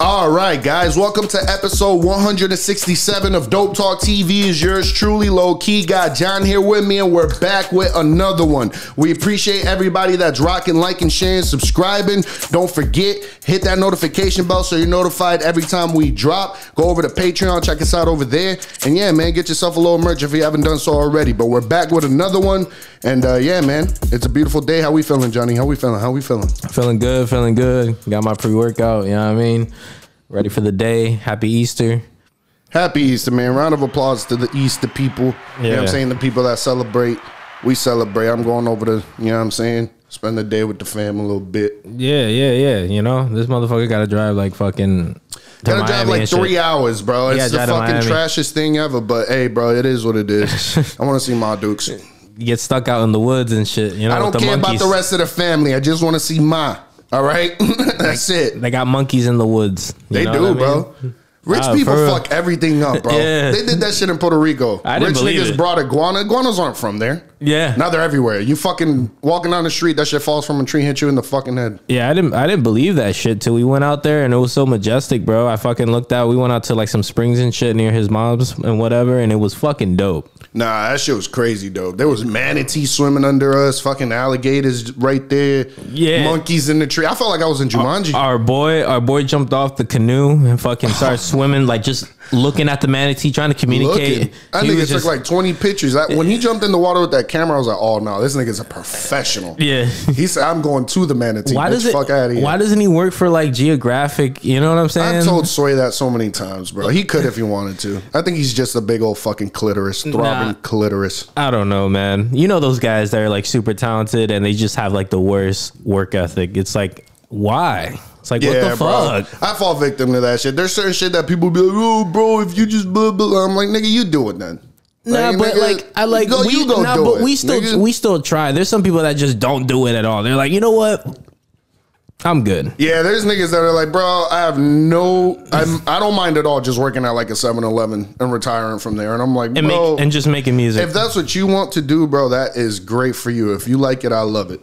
All right, guys, welcome to episode 167 of Dope Talk TV. Is yours truly, low key? Got John here with me, and we're back with another one. We appreciate everybody that's rocking, liking, sharing, subscribing. Don't forget, hit that notification bell so you're notified every time we drop. Go over to Patreon, check us out over there, and yeah, man, get yourself a little merch if you haven't done so already. But we're back with another one, and uh, yeah, man, it's a beautiful day. How we feeling, Johnny? How we feeling? How we feeling? Feeling good, feeling good. Got my pre workout, you know what I mean? Ready for the day. Happy Easter. Happy Easter, man. Round of applause to the Easter people. You know what I'm saying? The people that celebrate. We celebrate. I'm going over to, you know what I'm saying? Spend the day with the fam a little bit. Yeah, yeah, yeah. You know, this motherfucker got to drive like fucking. to Gotta drive like and shit. three hours, bro. Yeah, It's the fucking Miami. trashiest thing ever. But hey, bro, it is what it is. I want to see my Dukes. Get stuck out in the woods and shit. You know, I don't care monkeys. about the rest of the family. I just want to see my. All right? That's it. They got monkeys in the woods. They do, I mean? bro. Rich Ah, people fuck everything up, bro. Yeah. They did that shit in Puerto Rico. I Rich niggas it. brought iguana. Iguanas aren't from there. Yeah. Now they're everywhere. You fucking walking down the street, that shit falls from a tree, hit you in the fucking head. Yeah, I didn't I didn't believe that shit till we went out there and it was so majestic, bro. I fucking looked out. We went out to like some springs and shit near his mom's and whatever, and it was fucking dope. Nah, that shit was crazy, though. There was manatee swimming under us, fucking alligators right there, Yeah. monkeys in the tree. I felt like I was in Jumanji. Our boy, our boy jumped off the canoe and fucking started swimming, like just looking at the manatee, trying to communicate. Looking. I think it took like 20 pictures. That, when he jumped in the water with that camera, I was like, oh no, this nigga's a professional. yeah. He said, I'm going to the manatee. Why does it? fuck out of here. Why doesn't he work for like Geographic? You know what I'm saying? I've told Sway that so many times, bro. He could if he wanted to. I think he's just a big old fucking clitoris, throbbing Nah. clitoris. I don't know, man. You know those guys that are like super talented and they just have like the worst work ethic. It's like, why? It's like, what the bro. fuck? I fall victim to that shit. There's certain shit that people be like, oh, bro, if you just blah blah. I'm like, nigga, you do it then. Nah, Like, but nigga, like I like go, we, you go nah, do but it, we still nigga. we still try. There's some people that just don't do it at all. They're like, you know what? I'm good. Yeah, there's niggas that are like, bro, I have no, I'm, I don't mind at all just working at like a 7-Eleven and retiring from there. And I'm like, And make and just making music. if that's what you want to do, bro, that is great for you. If you like it, I love it.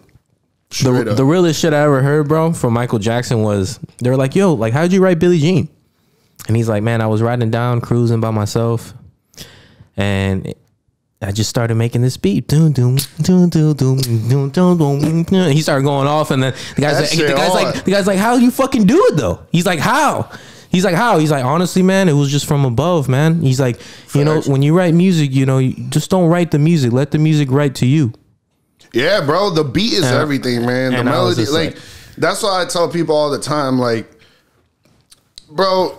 Straight the, up. the realest shit I ever heard, bro, from Michael Jackson was they were like, "Yo, like, how'd you write Billie Jean?" And he's like, "Man, I was riding down, cruising by myself, and I just started making this beat. Doom, doom, doom, doom, doom, doom, doom, doom. And he started going off, and then the guy's like, the guy's like, the guy's like, how you fucking do it though? He's like, how? He's like, how? He's like, honestly, man, it was just from above, man. He's like, you know, when you write music, you know, you just don't write the music. Let the music write to you. Yeah, bro, the beat is everything, man. The and melody, like, like- that's why I tell people all the time, like, bro,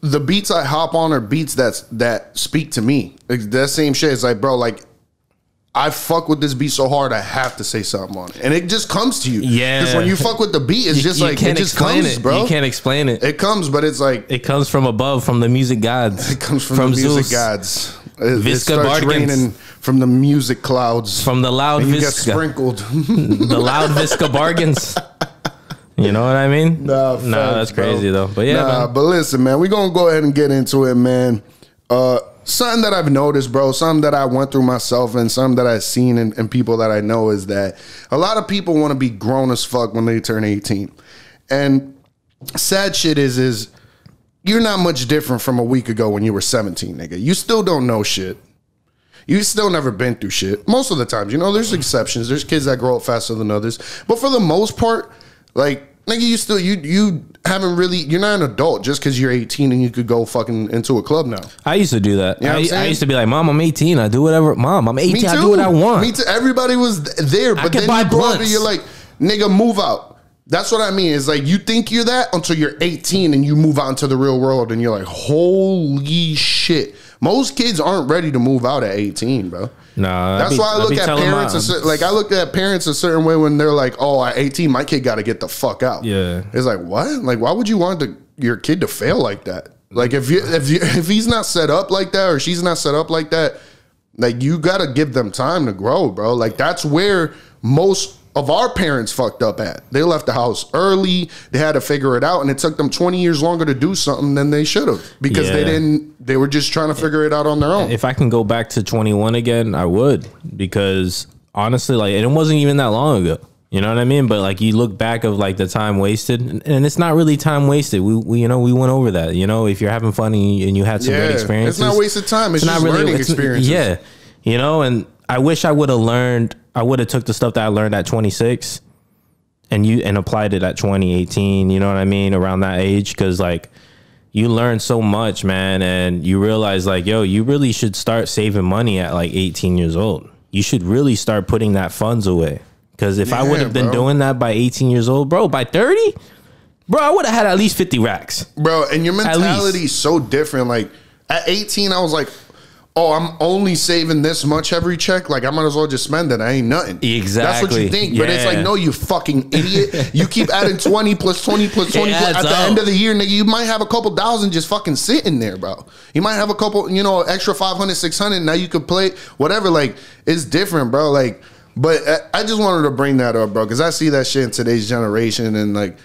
the beats I hop on are beats that's that speak to me. Like, that same shit It's like, bro, like, I fuck with this beat so hard, I have to say something on it, and it just comes to you. Yeah. because when you fuck with the beat, it's just you like it just explain comes, it, bro. You can't explain it. it comes, but it's like It comes from above, from the music gods. it comes from, the music Zeus, gods. It, it starts Bargains. raining from the music clouds, from the loud you get Visca, sprinkled. the loud Visca bargains. You know what I mean? Nah, no, facts, that's crazy bro. though. But yeah, nah, man. but listen, man, we're gonna go ahead and get into it, man. Uh something that I've noticed, bro, something that I went through myself and something that I've seen in, in people that I know is that a lot of people want to be grown as fuck when they turn 18. And sad shit is is you're not much different from a week ago when you were 17, nigga. You still don't know shit. You still never been through shit. Most of the times, you know, there's exceptions. There's kids that grow up faster than others. But for the most part, like, nigga, you still you you haven't really you're not an adult just because you're 18 and you could go fucking into a club now. I used to do that. know what I'm I, I used to be like, "Mom, I'm 18. I do whatever. Mom, I'm 18. Me too. I do what I want." Me too. Everybody was there, but then buy you grow up and you're like, nigga, move out. That's what I mean. Is like you think you're that until you're 18 and you move out into the real world and you're like, holy shit. Most kids aren't ready to move out at 18, bro. Nah, That's be- why I look at parents. my- a like I look at parents a certain way when they're like, "Oh, at 18, my kid got to get the fuck out." Yeah. it's like what? Like, why would you want to, your kid to fail like that? Like, if you if you if he's not set up like that or she's not set up like that, like you got to give them time to grow, bro. Like that's where most of our parents fucked up at. They left the house early. They had to figure it out, and it took them 20 years longer to do something than they should have because they didn't. They were just trying to figure it out on their own. if I can go back to 21 again, I would because honestly, like, and it wasn't even that long ago. You know what I mean? But like you look back of like the time wasted, and and it's not really time wasted. We, we you know we went over that. You know, if you're having fun and you, and you had some Yeah, it's experiences, not wasted time. It's just learning it's- experiences. Yeah, you know, and I wish I would have learned. I would have took the stuff that I learned at 26 and you and applied it at 2018. You know what I mean? Around that age, because like you learn so much, man, and you realize like, yo, you really should start saving money at like 18 years old. You should really start putting that funds away. Because if I would have been doing that by 18 years old, bro, by 30, bro, I would have had at least 50 racks. bro. And your mentality is so different. Like at 18, I was like, oh, I'm only saving this much every check. Like I might as well just spend it. I ain't nothing. Exactly. That's what you think. But it's like, no, you fucking idiot. You keep adding 20 plus 20 plus 20. plus, at the up. end of the year, nigga, you might have a couple thousand just fucking sitting there, bro. You might have a couple, you know, extra 500, 600. Now you could play whatever. Like it's different, bro. Like, but I- I just wanted to bring that up, bro, because I see that shit in today's generation and like,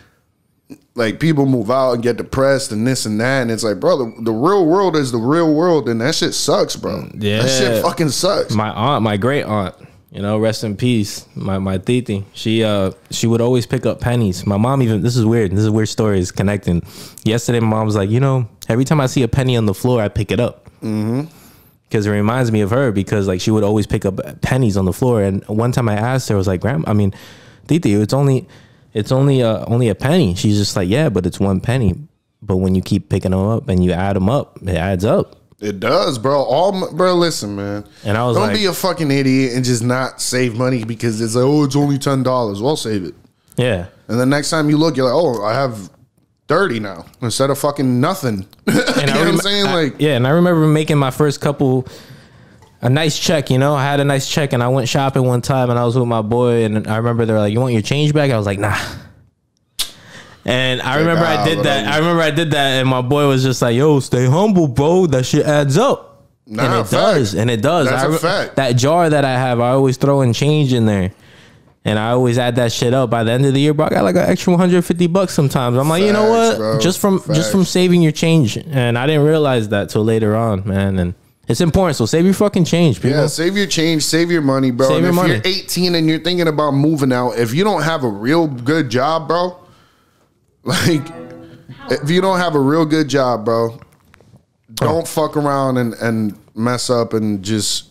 like people move out and get depressed and this and that, and it's like, bro, the, the real world is the real world, and that shit sucks, bro. Yeah. that shit fucking sucks. my aunt, my great aunt, you know, rest in peace, my my titi. She uh she would always pick up pennies. My mom even this is weird. This is a weird story. Is connecting. Yesterday, my mom was like, you know, every time I see a penny on the floor, I pick it up. Mm-hmm. Because it reminds me of her. Because like she would always pick up pennies on the floor. And one time I asked her, I was like, Grandma, I mean, titi, it's only it's only uh only a penny. She's just like, yeah, but it's one penny. But when you keep picking them up and you add them up, it adds up. It does, bro. All m- bro, listen, man. And I was don't like- be a fucking idiot and just not save money because it's like, oh, it's only ten dollars. Well, save it. Yeah. And the next time you look, you're like, oh, I have thirty now instead of fucking nothing. you know what I'm saying? I- like, yeah, and I remember making my first couple a nice check, you know. I had a nice check and I went shopping one time and I was with my boy and I remember they're like, You want your change back? I was like, nah. And I remember I "Ah, did that. I remember I did that and my boy was just like, Yo, stay humble, bro. That shit adds up. Nah, and it fact. does. And it does. That's I a fact. That jar that I have, I always throw in change in there. And I always add that shit up. By the end of the year, bro, I got like an extra 150 bucks sometimes. I'm like, you know what? bro. Just from just from saving your change. And I didn't realize that till later on, man. And it's important. So save your fucking change, people. Yeah, save your change, save your money, bro. Save and your if money. you're 18 and you're thinking about moving out, if you don't have a real good job, bro, like if you don't have a real good job, bro, don't oh. fuck around and, and mess up and just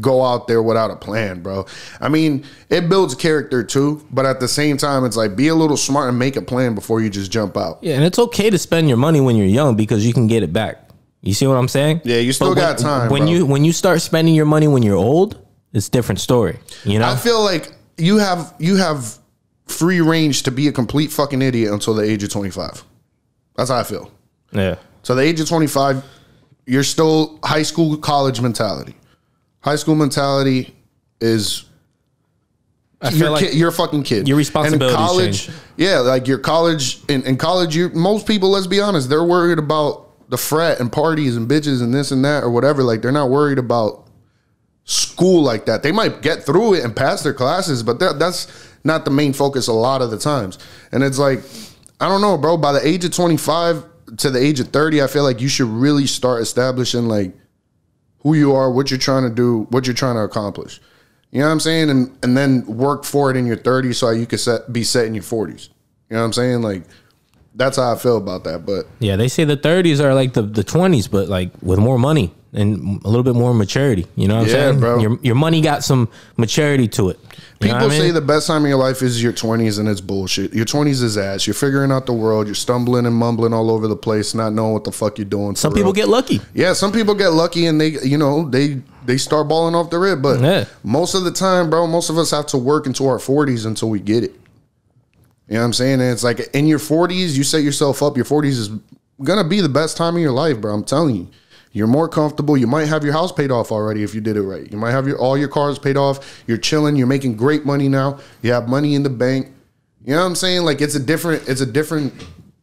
go out there without a plan, bro. I mean, it builds character too, but at the same time, it's like be a little smart and make a plan before you just jump out. Yeah, and it's okay to spend your money when you're young because you can get it back. You see what I'm saying? Yeah, you still But got when, time, When bro. you when you start spending your money when you're old, it's a different story. You know? I feel like you have you have free range to be a complete fucking idiot until the age of 25. That's how I feel. yeah. So the age of 25, you're still high school college mentality. High school mentality is I you're, feel like ki- you're a fucking kid. Your And responsibilities college, change. yeah, like your college in, in college, you most people, let's be honest, they're worried about the frat and parties and bitches and this and that or whatever. Like they're not worried about school like that. They might get through it and pass their classes, but that, that's not the main focus a lot of the times. And it's like, I don't know, bro. By the age of 25 to the age of 30, I feel like you should really start establishing like who you are, what you're trying to do, what you're trying to accomplish. You know what I'm saying? And and then work for it in your 30s so you could set, be set in your 40s. You know what I'm saying? Like that's how I feel about that. But Yeah, they say the 30s are like the, the 20s, but like with more money and a little bit more maturity. You know what I'm saying? bro. Your, your money got some maturity to it. You people I mean? say the best time of your life is your 20s and it's bullshit. Your 20s is ass. You're figuring out the world. You're stumbling and mumbling all over the place, not knowing what the fuck you're doing. some people real. get lucky. Yeah, some people get lucky and they, you know, they they start balling off the rib. But Yeah. most of the time, bro, most of us have to work into our 40s until we get it. You know what I'm saying? And it's like in your 40s, you set yourself up. Your 40s is gonna be the best time of your life, bro. I'm telling you. You're more comfortable. You might have your house paid off already if you did it right. You might have your all your cars paid off. You're chilling. You're making great money now. You have money in the bank. You know what I'm saying? Like it's a different it's a different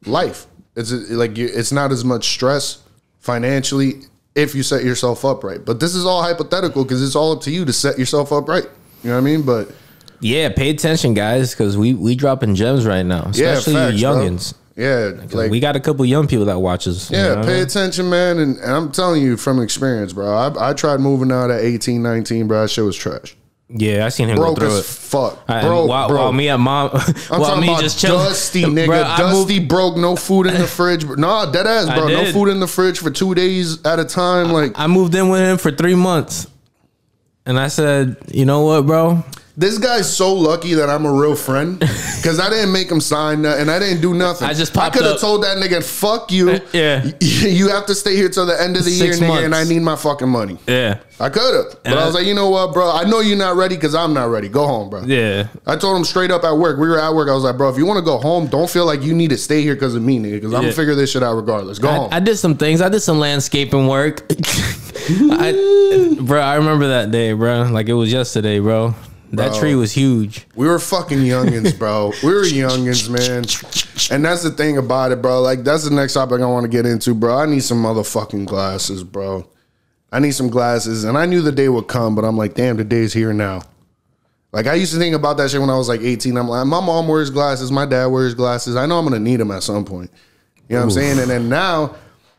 life. It's a, like you, it's not as much stress financially if you set yourself up right. But this is all hypothetical because it's all up to you to set yourself up right. You know what I mean? But Yeah, pay attention, guys, because we we dropping gems right now, yeah, especially facts, you bro. youngins. Yeah, like we got a couple young people that watch us. you know Yeah, I pay mean? attention, man. And, and I'm telling you from experience, bro. I, I tried moving out at 18, 19, bro. That shit was trash. Yeah, I seen him Broke go through as it. fuck. I- Broke, while, broke. while me and mom, I'm while talking me about just chilling. dusty, nigga. Bro, dusty, moved- broke, no food in the fridge. Nah, dead ass, bro. No food in the fridge for two days at a time. Like I moved in with him for three months, and I said, you know what, bro? This guy's so lucky that I'm a real friend because I didn't make him sign nothing. I didn't do nothing. I just popped I could have told that nigga, "Fuck you." Yeah. you have to stay here till the end of the Six year, nigga, and I need my fucking money. Yeah, I could have, but I I- was like, you know what, bro? I know you're not ready because I'm not ready. Go home, bro. yeah. I told him straight up at work. We were at work. I was like, bro, if you want to go home, don't feel like you need to stay here because of me, nigga. Because I'm gonna figure this shit out regardless. Go home. I, I did some things. I did some landscaping work. I, bro, I remember that day, bro. Like it was yesterday, bro. That Bro. tree was huge. We were fucking youngins, bro. We were youngins, man. And that's the thing about it, bro. Like that's the next topic I want to get into, bro. I need some motherfucking glasses, bro. I need some glasses, and I knew the day would come, but I'm like, damn, the day's here now. Like I used to think about that shit when I was like 18. I'm like, my mom wears glasses, my dad wears glasses. I know I'm gonna need them at some point. You know what I'm saying? And then now,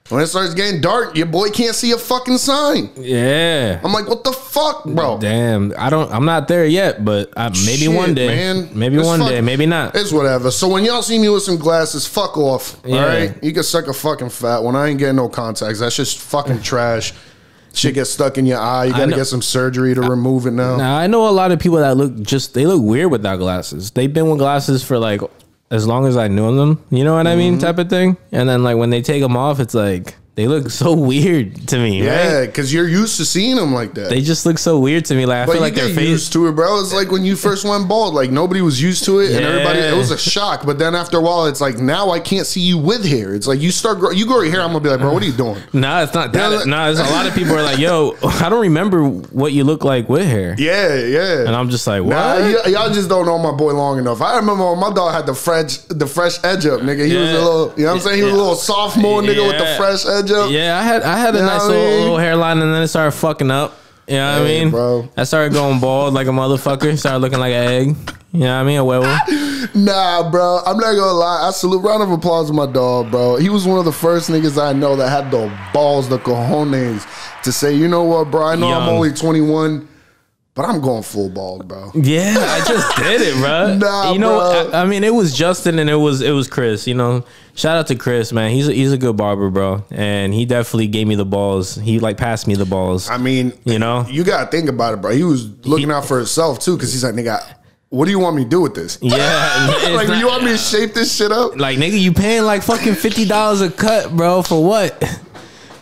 when it starts getting dark, your boy can't see a fucking sign. Yeah. I'm like, what the fuck, bro? Damn. I don't. I'm not there yet, but I, maybe Shit, one day. man. Maybe It's one fuck- day. Maybe not. It's whatever. So when y'all see me with some glasses, fuck off. Yeah. All right, you can suck a fucking fat one. I ain't getting no contacts. That's just fucking trash. Shit gets stuck in your eye. You gotta get some surgery to remove it now. Now I know a lot of people that look just they look weird without glasses. They've been with glasses for like as long as I knew them. You know what I Mm-hmm. mean, type of thing. And then like when they take them off, it's like they look so weird to me. Yeah, right? because you're used to seeing them like that. They just look so weird to me. Like I but feel like their get face. used to it, bro. It's like when you first went bald. Like nobody was used to it, and everybody it was a shock. But then after a while, it's like now I can't see you with hair. It's like you start grow, you grow your hair. I'm gonna be like, bro, what are you doing? Nah, it's not Yeah, that. like- nah, it's a lot of people are like, "Yo, I don't remember what you look like with hair," Yeah, yeah. and I'm just like, "What?" Nah, y- y'all just don't know my boy long enough. I remember when my dog had the fresh, the fresh edge up, nigga. He was a little, you know what I'm saying? He was a little sophomore nigga with the fresh edge up. Yeah, I had I had a You nice little, little hairline, and then it started fucking up. You know what I mean, bro. I started going bald like a motherfucker. Started looking like an egg. You know what I mean? A werewolf. Nah, bro. I'm not gonna lie. I salute round of applause to my dog, bro. He was one of the first niggas I know that had the balls, the cojones to say, you know what, bro? I know I'm only 21, but I'm going full bald, bro. Yeah, I just did it, bro. Nah, you know. I, I mean, it was Justin and it was it was Chris. You know, shout out to Chris, man. He's a, he's a good barber, bro, and he definitely gave me the balls. He like passed me the balls. I mean, You know? you gotta think about it, bro. He was looking out for himself too, because he's like, nigga, what do you want me to do with this? yeah, like, not- you want me to shape this shit up? like nigga, you paying like fucking fifty dollars a cut, bro, for what?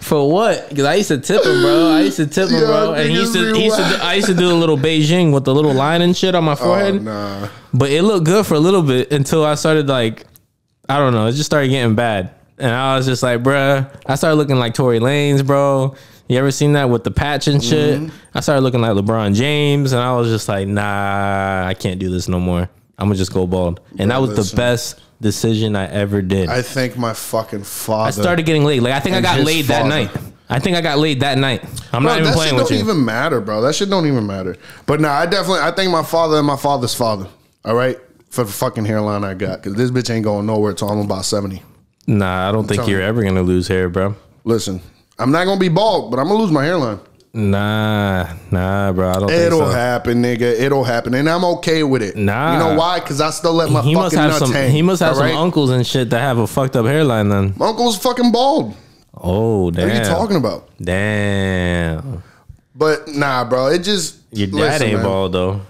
For what? Because I used to tip him, bro. I used to tip him, bro. And he used to, he used to I used to do a little Beijing with the little line and shit on my Oh, forehead. nah. But it looked good for a little bit until I started like, I don't know, it just started getting bad. And I was just like, bruh, I started looking like Tory Lanez, bro. You ever seen that with the patch and shit? Mm-hmm. I started looking like LeBron James, and I was just like, nah, I can't do this no more. I'm gonna just go bald. And that was listen. the best decision I ever did. I, thank my fucking father. I started getting laid. Like I think I got laid that night. I think I got laid that night. I'm Bro, not even playing with you. that shit don't even matter, bro. That shit don't even matter. But nah, I definitely I thank my father and my father's father. All right, for the fucking hairline I got, because this bitch ain't going nowhere till I'm about seventy. nah, I don't think you're you. ever gonna lose hair, bro. Listen, I'm not gonna be bald, but I'm gonna lose my hairline. Nah, nah, bro. I don't It'll so. happen, nigga. It'll happen, and I'm okay with it. Nah. you know why? Because I still let my he fucking nuts some. hang. He must have some right? uncles and shit that have a fucked up hairline. Then. My uncle's fucking bald. Oh damn! What are you talking about? Damn. But nah, bro. It just Your dad listen, ain't man. bald though.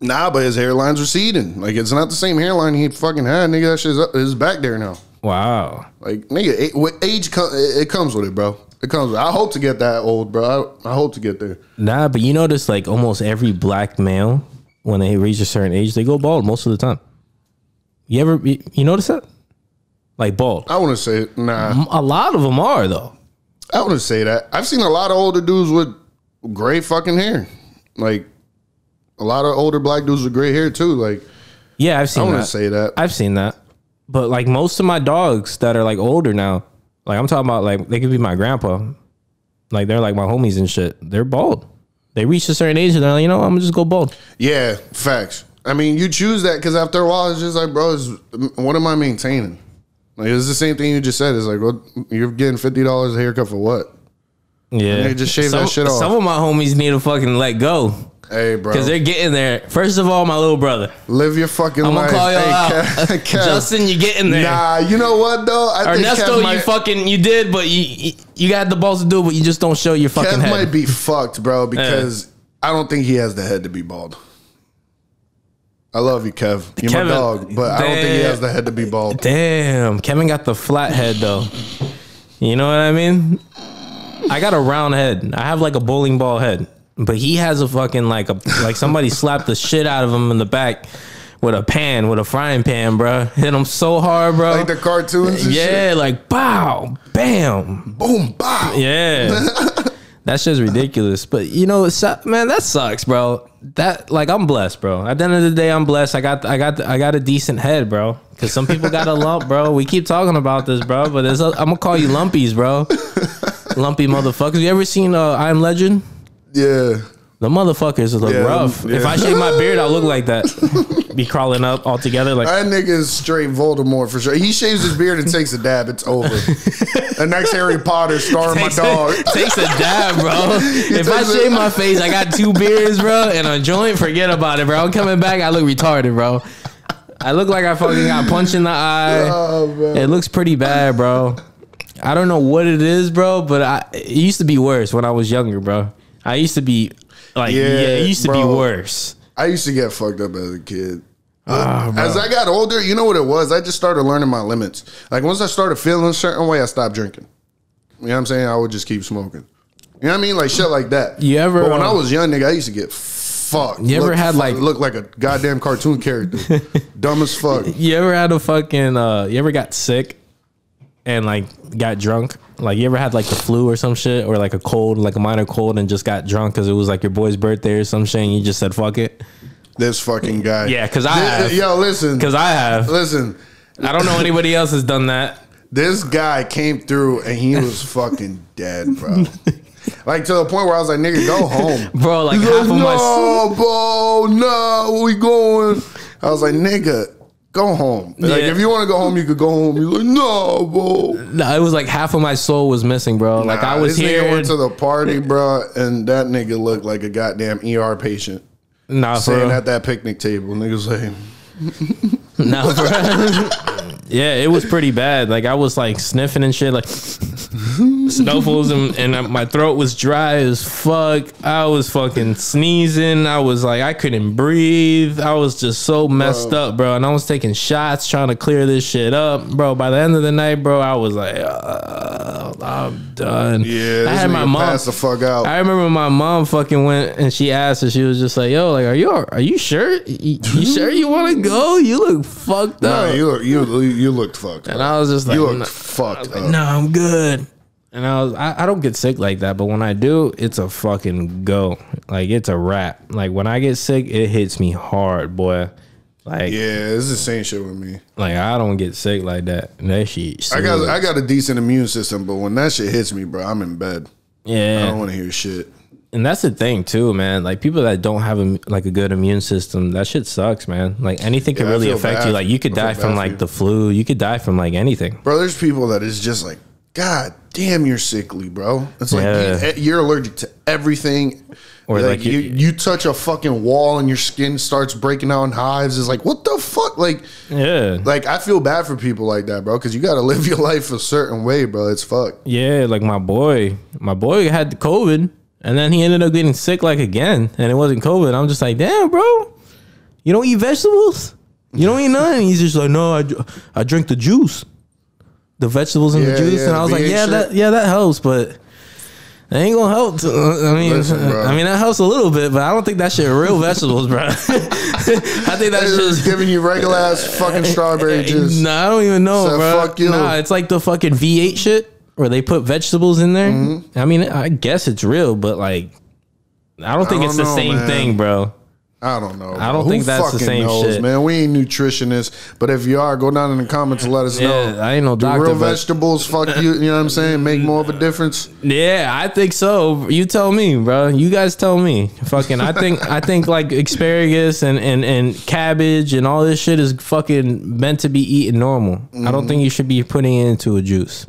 Nah, but his hairline's receding. Like it's not the same hairline he fucking had. Nigga, that shit's up, is back there now. Wow. Like nigga, it, with age it comes with it, bro. It comes. I hope to get that old, bro. I, I hope to get there. Nah, but you notice like almost every black male when they reach a certain age, they go bald most of the time. You ever you, you notice that? Like bald. I want to say nah. A lot of them are though. I want to say that. I've seen a lot of older dudes with gray fucking hair. Like a lot of older black dudes with gray hair too. Like Yeah, I've seen. I want to say that. I've seen that. But like most of my dogs that are like older now, like I'm talking about like they could be my grandpa. Like they're like my homies and shit. They're bald. They reach a certain age and they're like, you know, I'm gonna just go bald. yeah, facts. I mean, you choose that because after a while, it's just like, bro, it's, what am I maintaining? Like it's the same thing you just said. It's like, what you're getting fifty dollars a haircut for what? Yeah. They just shave some, that shit off. Some of my homies need to fucking let go. Hey, bro. Because they're getting there. First of all, my little brother. Live your fucking life. I'm gonna call you Hey, out. Kev- Kev. Justin, you getting there. Nah, you know what though? I think Ernesto, Kev you might, fucking you did, but you you- got the balls to do it, but you just don't show your fucking Kev head. might be fucked, bro, because I don't think he has the head to be bald. I love you, Kev. You're Kevin, my dog, but I don't think he has the head to be bald. Damn, Kevin got the flat head though. You know what I mean? I got a round head. I have like a bowling ball head, but he has a fucking like a like somebody slapped the shit out of him in the back with a pan, with a frying pan, bro. Hit him so hard, bro. Like the cartoons and yeah, like bow, bam. Boom, bow. yeah. That's just ridiculous. But you know, man, that sucks, bro. That like I'm blessed, bro. At the end of the day, I'm blessed. I got I got I got a decent head, bro. Because some people got a lump, bro. We keep talking about this, bro. But it's a, I'm gonna call you lumpies, bro. Lumpy motherfuckers. You ever seen uh, I Am Legend? Yeah. The motherfuckers look Yeah, rough. yeah. If I shave my beard, I'll look like that. Be crawling up all together like. That nigga is straight Voldemort for sure. He shaves his beard and takes a dab. It's over. the next Harry Potter star my takes dog. A, takes a dab, bro. if I takes a- shave my face, I got two beards, bro, and a joint. Forget about it, bro. I'm coming back. I look retarded, bro. I look like I fucking got punched in the eye. Oh, man. It looks pretty bad, bro. I don't know what it is, bro, but I it used to be worse when I was younger, bro. I used to be like, yeah, Yeah, it used to be worse. I used to get fucked up as a kid. Bro. As I got older, you know what it was? I just started learning my limits. Like once I started feeling a certain way, I stopped drinking. You know what I'm saying? I would just keep smoking. You know what I mean? Like shit like that. You ever, But when uh, I was young, nigga, I used to get fucked. You ever Look had, fu- like- look like a goddamn cartoon character, dumb as fuck. You ever had a fucking uh you ever got sick and like got drunk? Like you ever had like the flu or some shit or like a cold, like a minor cold and just got drunk cuz it was like your boy's birthday or some shit and you just said fuck it? This fucking guy. Yeah, because I Thi- have. Yo, listen. Cuz I have. listen. I don't know anybody else has done that. This guy came through and he was fucking dead, bro. Like to the point where I was like, nigga, go home. Bro, like He's half like, of my no, bro, no, we going? I was like, nigga, go home. Like, if you want to go home, you could go home. He's like, no, bro. No, it was like half of my soul was missing, bro. Like I was here. Nigga went to the party, bro, and that nigga looked like a goddamn ER patient nah, sitting at that picnic table. Niggas like, Nah, bro. yeah, it was pretty bad. Like I was like sniffing and shit, like snuffles, and, and my throat was dry as fuck. I was fucking sneezing. I was like, I couldn't breathe. I was just so messed up, bro. And I was taking shots trying to clear this shit up, bro. By the end of the night, bro, I was like, uh, I'm done. yeah, I had my mom. passed the fuck out. I remember my mom fucking went and she asked her, she was just like, "Yo, like, are you are you sure? You, you sure you want to go? You look fucked nah, up." you look, you you looked fucked. and up. I was just like, You "No, looked fucked up. no, I'm good." And I was, I, I don't get sick like that, but when I do, it's a fucking go. Like it's a wrap. Like when I get sick, it hits me hard, boy. Like, Yeah, it's the same shit with me. like I don't get sick like that. And That shit. I got. I got a decent immune system, but when that shit hits me, bro, I'm in bed. Yeah, I don't want to hear shit. And that's the thing too, man. Like people that don't have a, like a good immune system, that shit sucks, man. Like anything can Yeah, I really affect bad. you. Like you could I die from like you. the flu. You could die from like anything. Bro, there's people that is just like, God damn, you're sickly, bro. It's like Yeah. you, you're allergic to everything. Or like, like you, you- you touch a fucking wall and your skin starts breaking out in hives. It's like, what the fuck? Like, Yeah. like I feel bad for people like that, bro, because you got to live your life a certain way, bro. It's fuck. Yeah, like my boy, my boy had the COVID, and then he ended up getting sick like again, and it wasn't COVID. I'm just like, damn, bro, you don't eat vegetables, you don't eat nothing. He's just like, no, I, I drink the juice, the vegetables and Yeah, the juice, yeah, and I was like, yeah, shit. that yeah, that helps, but. That ain't gonna help. I mean, Listen. I mean that helps a little bit, but I don't think that shit real vegetables, bro. I think that's just giving you regular ass fucking strawberry juice. Nah, I don't even know, Said, bro. "Fuck you." Nah, it's like the fucking V8 shit where they put vegetables in there. Mm-hmm. I mean, I guess it's real, but like, I don't think don't it's the know, same man. thing, bro. I don't know. I don't bro. think that's the fucking same shit. man. We ain't nutritionists, but if you are, go down in the comments and let us Yeah, know. I ain't no Do doctor, real vegetables, fuck you. You know what I'm saying? Make more of a difference. Yeah, I think so. You tell me, bro. You guys tell me. Fucking, I think, I think like asparagus and and and cabbage and all this shit is fucking meant to be eaten normal. I Mm-hmm. don't think you should be putting it into a juice.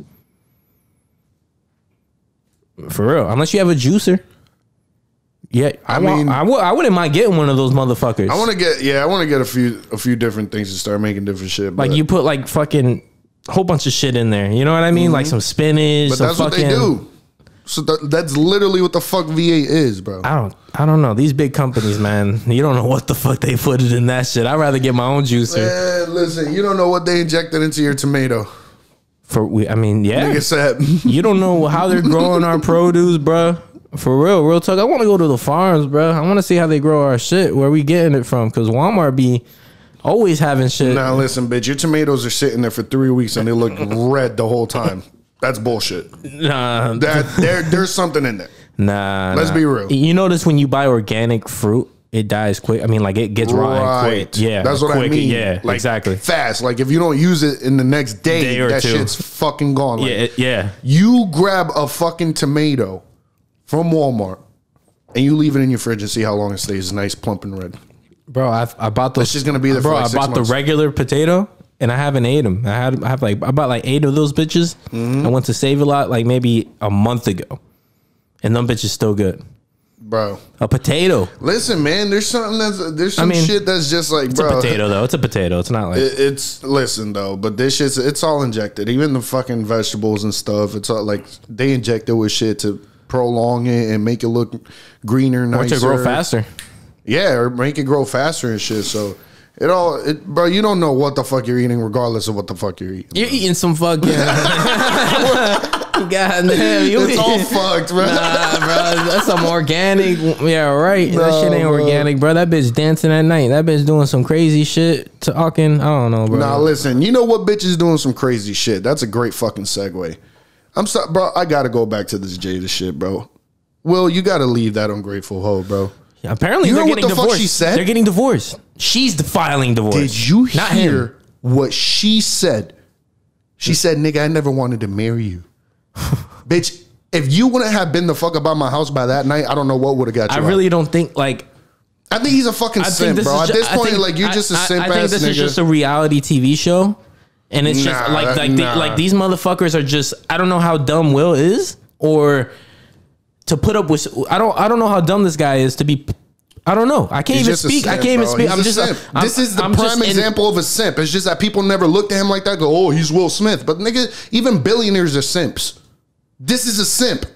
For real, unless you have a juicer. Yeah, I, I want, mean- I, would, I wouldn't mind getting one of those motherfuckers. I want to get yeah, I want to get a few a few different things to start making different shit. like but- you put like fucking whole bunch of shit in there. You know what I mean? Like some spinach. Mm-hmm. but some that's what they do. So that, that's literally what the fuck V8 is, bro. I don't. I don't know these big companies, man. You don't know what the fuck they put it in that shit. I'd rather get my own juicer. Man, listen, you don't know what they injected into your tomato. For we, I mean, yeah. Like I said, You don't know how they're growing our produce, bruh. For real, real talk. I want to go to the farms, bro. I want to see how they grow our shit. Where we getting it from? Because Walmart be always having shit. now listen, bitch, your tomatoes are sitting there for three weeks and they look red the whole time. That's bullshit. Nah, That there, there's something in there. nah. Let's nah. be real. You notice when you buy organic fruit, it dies quick. I mean, like it gets rotten quick. Yeah, that's what I mean. Yeah, like, exactly. Fast. Like if you don't use it in the next day, Day that two. shit's fucking gone. Like, Yeah, yeah. You grab a fucking tomato from Walmart and you leave it in your fridge and see how long it stays nice, plump, and red. Bro, I, I bought those. just gonna be there Bro, like I bought months. the regular potato, and I haven't ate them. I had, I have like, I bought like eight of those bitches. Mm-hmm. I went to Save a Lot like maybe a month ago, and them bitches still good. Bro, A potato. listen, man. There's something that's there's some mean, shit that's just like, It's bro. a potato though. It's a potato. It's not like It- It's listen though, but this shit's it's all injected. Even the fucking vegetables and stuff. It's all like they inject it with shit to prolong it and make it look greener, or nicer. to grow faster. Yeah, or make it grow faster and shit. So it all, it, bro. You don't know what the fuck you're eating, regardless of what the fuck you're eating. You're eating some fucking. God damn, you It's all fucked, bro. Nah, bro, that's some organic. Yeah, right. that shit ain't bro. organic, bro. That bitch dancing at night. That bitch doing some crazy shit, talking. I don't know, bro. Now listen, you know what bitch is doing some crazy shit. That's a great fucking segue. I'm sorry, bro. I gotta go back to this Jada shit, bro. Will, you gotta leave that ungrateful hoe, bro. Apparently, You they're know what getting the fuck divorced. she said? They're getting divorced. She's the filing divorce. Did you Not hear him. what she said? She said, "Nigga, I never wanted to marry you, bitch." If you wouldn't have been the fuck about my house by that night, I don't know what would have got you. I out. really don't think like. I think he's a fucking I simp, bro. At this I point, think- like you're I- just a simp I think ass this nigga. is just a reality TV show, and it's just Nah, like like the- like these motherfuckers are just. I don't know how dumb Will is, or to put up with. I don't. I don't know how dumb this guy is to be. I don't know. I can't He's even speak. I can't even speak. He's I'm just. simp. I'm- this is the I'm prime example of a simp. It's just that people never looked at him like that. Go, oh, he's Will Smith. But nigga, even billionaires are simps. This is a simp.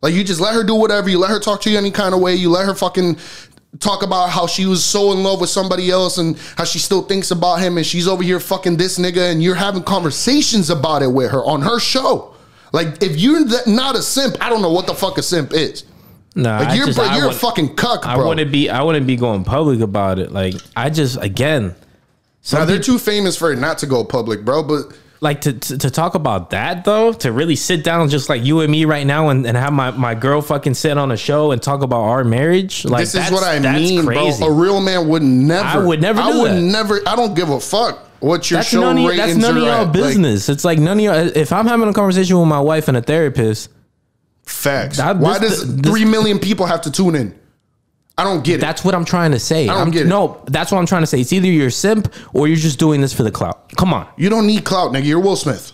Like you just let her do whatever. You let her talk to you any kind of way. You let her fucking talk about how she was so in love with somebody else and how she still thinks about him and she's over here fucking this nigga and you're having conversations about it with her on her show. Like if you're not a simp, I don't know what the fuck a simp is. Nah, Like you're just- bro, you're a fucking cuck, I wouldn't be. I wouldn't be going public about it. Like I just again. Now they're too famous for it not to go public, bro. But like to, to to talk about that though to really sit down just like you and me right now and, and have my, my girl fucking sit on a show and talk about our marriage like this is what I mean, crazy. bro. A real man would never. I would never I would that. never. I don't give a fuck what your that's show none, of, ratings that's none of y'all at. Like, business it's like none of y'all if i'm having a conversation with my wife and a therapist facts. That- Why this- does this- three million people have to tune in? I don't get it. that's what i'm trying to say I don't I'm- get it. no that's what i'm trying to say it's either you're a simp or you're just doing this for the clout come on you don't need clout, nigga. You're Will Smith.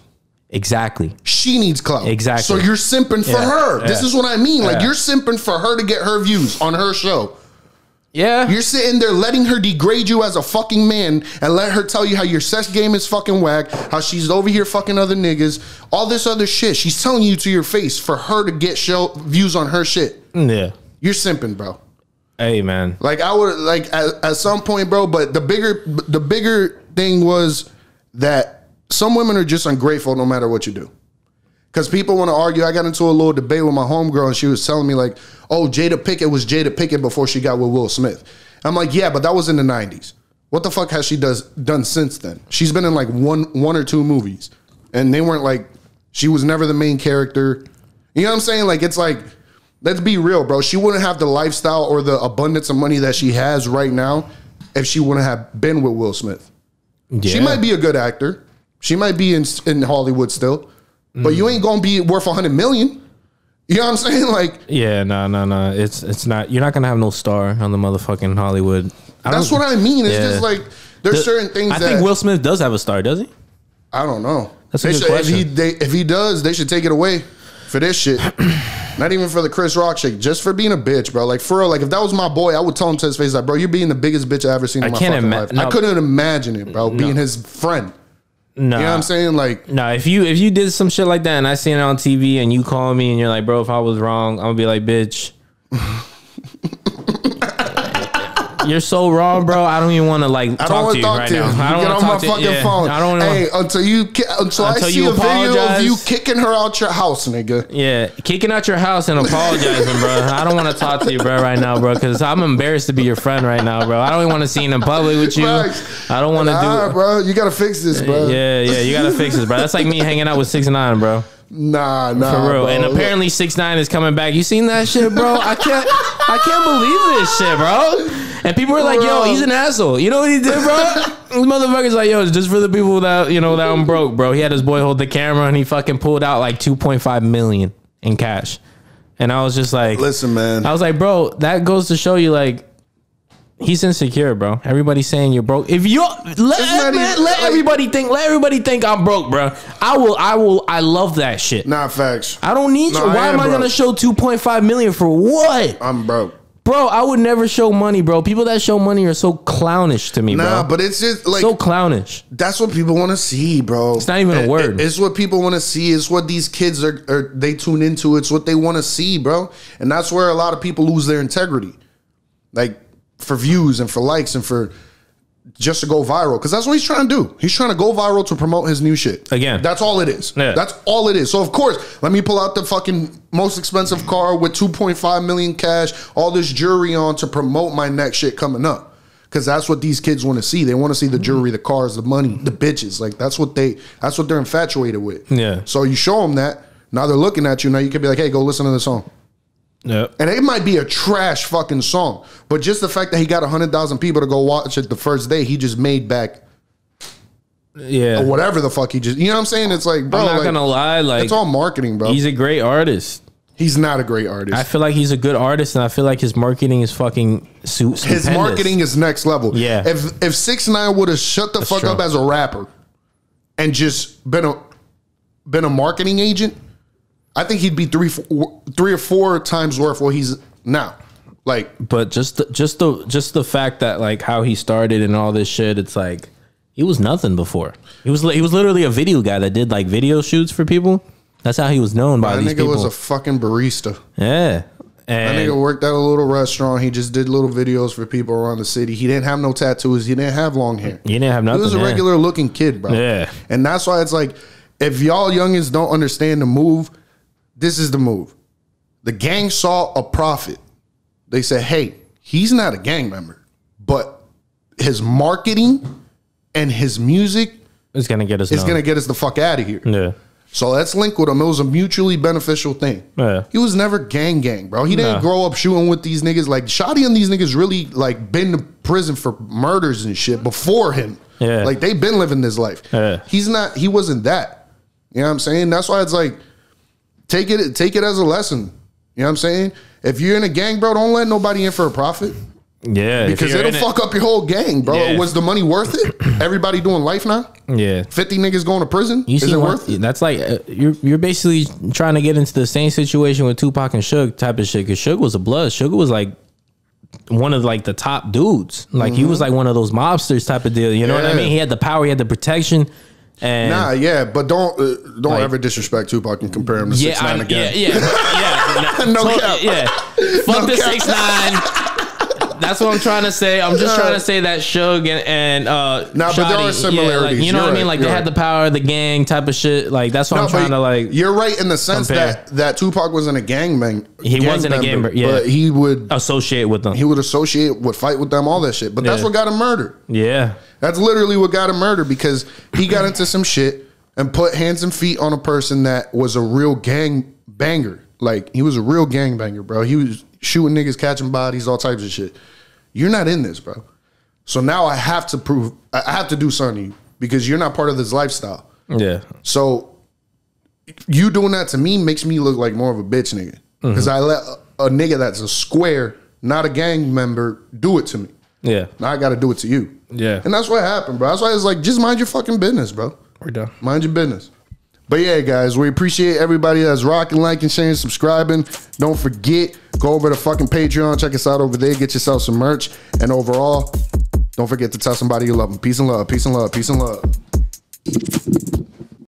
exactly She needs clout. Exactly. So you're simping for Yeah, her. This is what I mean. Like Yeah. you're simping for her to get her views on her show. yeah You're sitting there letting her degrade you as a fucking man and let her tell you how your sex game is fucking whack, how she's over here fucking other niggas, all this other shit. She's telling you to your face for her to get show views on her shit. yeah You're simping, bro. Hey man Like I would like at, at some point, bro. But the bigger the bigger thing was that some women are just ungrateful no matter what you do. Because people want to argue. I got into a little debate with my homegirl, and she was telling me like, "Oh, Jada Pinkett was Jada Pinkett before she got with Will Smith." I'm like, "Yeah, but that was in the '90s. What the fuck has she does done since then? She's been in like one one or two movies, and they weren't like she was never the main character. You know what I'm saying? Like it's like." Let's be real, bro. She wouldn't have the lifestyle or the abundance of money that she has right now if she wouldn't have been with Will Smith. yeah. She might be a good actor. She might be in in Hollywood still, but you ain't gonna be worth a hundred million. You know what I'm saying? Like Yeah, no, no, no. It's it's not. You're not gonna have no star on the motherfucking Hollywood. I that's what I mean. It's Yeah. just like there's The- certain things I that think Will Smith does have a star, does he? I don't know. That's a They good should- If he question. they, if he does, they should take it away for this shit. Not even for the Chris Rock shit, just for being a bitch, bro. Like for real, like if that was my boy, I would tell him to his face, like, bro, you're being the biggest bitch I ever seen in I my can't fucking life. no. I couldn't imagine it, bro, being his friend. No, You know what I'm saying? Like, No, if you if you did some shit like that and I seen it on TV and you call me and you're like, bro, if I was wrong, I'm gonna be like, bitch. you're so wrong, bro. I don't even want to like talk to you talk right to you. now. I don't get want on to my talk to fucking yeah, phone. I don't Hey, want. until you, until, I see you a video of you kicking her out your house, nigga. Yeah, kicking out your house and apologizing, bro. I don't want to talk to you, bro, right now, bro, because I'm embarrassed to be your friend right now, bro. I don't even want to see you in public with you. Facts. I don't want to Nah, do. bro, you gotta fix this, bro. Yeah, yeah, you gotta fix this, bro. That's like me hanging out with six nine, bro. Nah, nah, For real. bro. And apparently six nine is coming back. You seen that shit, bro? I can't I can't believe this shit, bro. And people were like, yo, he's an asshole. You know what he did, bro? This motherfucker's like, yo, it's just for the people that you know that I'm broke, bro. He had his boy hold the camera and he fucking pulled out like 2.5 million in cash. And I was just like listen, man. I was like, bro, that goes to show you like he's insecure, bro. Everybody's saying you're broke. If you let man, even- let like- everybody think, let everybody think I'm broke, bro. I will, I will, I love that shit. Nah, facts. I don't need you. I Why am am I broke. gonna show 2.5 million for what? I'm broke. Bro, I would never show money, bro. People that show money are so clownish to me, Nah, bro. but it's just like so clownish. that's what people want to see, bro. It's not even a word. it's what people want to see. It's what these kids are, are they tune into. It's what they want to see, bro. And that's where a lot of people lose their integrity, like for views and for likes and for just to go viral. Because that's what he's trying to do. He's trying to go viral to promote his new shit. Again. that's all it is. Yeah. That's all it is. So of course, let me pull out the fucking most expensive car with 2.5 million cash, all this jewelry on to promote my next shit coming up. Cause that's what these kids want to see. They want to see the jewelry, the cars, the money, the bitches. Like that's what they that's what they're infatuated with. Yeah. So you show them that. Now they're looking at you. Now you can be like, hey, go listen to the song. Yep. And it might be a trash fucking song, but just the fact that he got hundred thousand people to go watch it the first day, he just made back Yeah. whatever the fuck he just. You know what I'm saying? It's like, bro, I'm not like, gonna lie, like it's all marketing, bro. he's a great artist. He's not a great artist. I feel like he's a good artist, and I feel like his marketing is fucking suits. His marketing is next level. Yeah. If if six nine would have shut the fuck true. up as a rapper and just been a been a marketing agent, I think he'd be three four, three or four times worth what he's now. Like but just the, just the just the fact that like how he started and all this shit, it's like he was nothing before. He was he was literally a video guy that did like video shoots for people. That's how he was known by that these nigga people. was a fucking barista. yeah, That nigga worked at a little restaurant. He just did little videos for people around the city. He didn't have no tattoos. He didn't have long hair. he didn't have nothing. He was a yeah. regular looking kid, bro. Yeah. And that's why it's like, if y'all youngins don't understand the move, this is the move. The gang saw a profit. They said, hey, he's not a gang member, but his marketing and his music It's gonna get us. is known. going to get us the fuck out of here. Yeah, So let's link with him. It was a mutually beneficial thing. Yeah. He was never gang gang, bro. He didn't Nah. grow up shooting with these niggas. Like Shotti and these niggas really like been to prison for murders and shit before him. Yeah. Like they've been living this life. Yeah. He's not he wasn't that. You know what I'm saying? That's why it's like take it take it as a lesson. You know what I'm saying? If you're in a gang, bro, don't let nobody in for a profit. yeah. Because it'll in it- fuck up your whole gang, bro. Yeah. Was the money worth it? Everybody doing life now? Yeah. 50 niggas going to prison? You Is see it what- worth it? That's like uh, you're you're basically trying to get into the same situation with Tupac and Suge type of shit. Because Suge was a blood. Suge was like one of like the top dudes. Like he was like one of those mobsters type of deal. You know what I Mm-hmm. Mean? He had the power. He had the protection. And Nah, yeah, but don't uh, don't Like- ever disrespect Tupac and compare him to yeah, Six Nine again. yeah, yeah, yeah. No So- cap. Yeah, fuck the cap. six nine. That's what I'm trying to say. I'm just trying to say that Suge and, and uh, Nah, but there are similarities. like, you know You're what I mean? right. Like they had the right. power, the gang type of shit. Like that's what No, I'm trying to like. You're right in the sense compare. that that Tupac wasn't a gang man. He wasn't a gang member, yeah. but he would associate with them. he would associate, would fight with them, all that shit. But that's Yeah. what got him murdered. yeah, That's literally what got him murdered because he got into some shit and put hands and feet on a person that was a real gang banger. Like he was a real gang banger, bro. He was shooting niggas, catching bodies, all types of shit. You're not in this, bro. So now I have to prove I have to do something to you because you're not part of this lifestyle. yeah, So you doing that to me makes me look like more of a bitch nigga mm-hmm. because I let a, a nigga that's a square, not a gang member, do it to me. yeah. Now I got to do it to you. Yeah. and that's what happened, bro. That's why it's like just mind your fucking business, bro. We're done. Mind your business. But yeah, guys, we appreciate everybody that's rocking, liking, sharing, subscribing. Don't forget, go over to fucking Patreon, check us out over there, get yourself some merch. And overall, don't forget to tell somebody you love them. Peace and love, peace and love, peace and love.